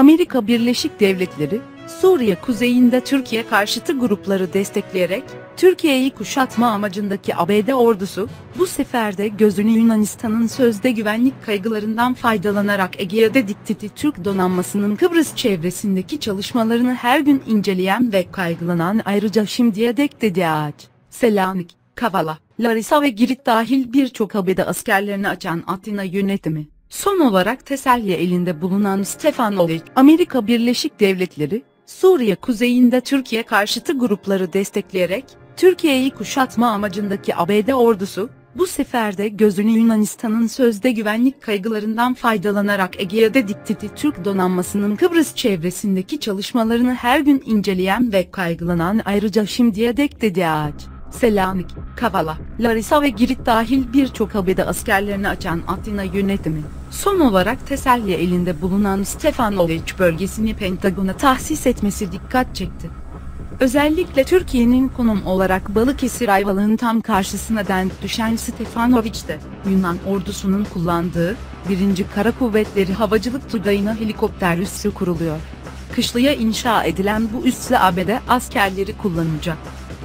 Amerika Birleşik Devletleri, Suriye kuzeyinde Türkiye karşıtı grupları destekleyerek, Türkiye'yi kuşatma amacındaki ABD ordusu, bu sefer de gözünü Yunanistan'ın sözde güvenlik kaygılarından faydalanarak Ege'de diktiti Türk donanmasının Kıbrıs çevresindeki çalışmalarını her gün inceleyen ve kaygılanan ayrıca şimdiye dek dedi ağaç, Selanik, Kavala, Larisa ve Girit dahil birçok ABD askerlerini açan Atina yönetimi. Son olarak teselli elinde bulunan Stefanovic, Amerika Birleşik Devletleri, Suriye kuzeyinde Türkiye karşıtı grupları destekleyerek, Türkiye'yi kuşatma amacındaki ABD ordusu, bu sefer de gözünü Yunanistan'ın sözde güvenlik kaygılarından faydalanarak Ege'de diktiti Türk donanmasının Kıbrıs çevresindeki çalışmalarını her gün inceleyen ve kaygılanan ayrıca şimdiye dek dedi ağaç. Selanik, Kavala, Larisa ve Girit dahil birçok ABD askerlerini açan Atina yönetimi. Son olarak teselli elinde bulunan Stefanovic bölgesini Pentagon'a tahsis etmesi dikkat çekti. Özellikle Türkiye'nin konum olarak Balıkesir Ayvalık'ın tam karşısına denk düşen Stefanovic'te, Yunan ordusunun kullandığı, 1. Kara Kuvvetleri Havacılık Tugayı'na helikopter üssü kuruluyor. Kışlaya inşa edilen bu üssü ABD askerleri kullanacak.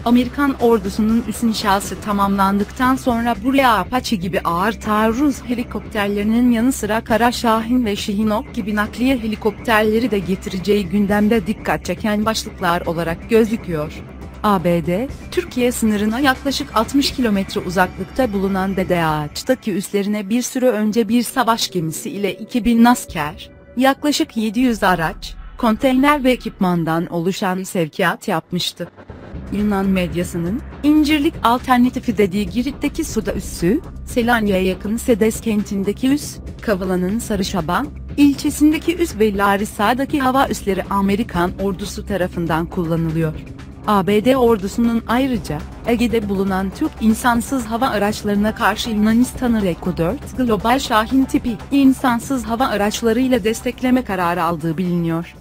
Amerikan ordusunun üs inşası tamamlandıktan sonra buraya Apache gibi ağır taarruz helikopterlerinin yanı sıra Kara Şahin ve Şihinok gibi nakliye helikopterleri de getireceği gündemde dikkat çeken başlıklar olarak gözüküyor. ABD, Türkiye sınırına yaklaşık 60 kilometre uzaklıkta bulunan Dede Ağaç'taki üslerine bir süre önce bir savaş gemisi ile 2000 asker, yaklaşık 700 araç, konteyner ve ekipmandan oluşan sevkiyat yapmıştı. Yunan medyasının, İncirlik alternatifi dediği Girit'teki Suda üssü, Selanik'e yakın Sedes kentindeki üs, Kavala'nın Sarışaban, ilçesindeki üs ve Larisa'daki hava üsleri Amerikan ordusu tarafından kullanılıyor. ABD ordusunun ayrıca, Ege'de bulunan Türk insansız hava araçlarına karşı Yunanistan'ı Reko 4 Global Şahin tipi insansız hava araçlarıyla destekleme kararı aldığı biliniyor.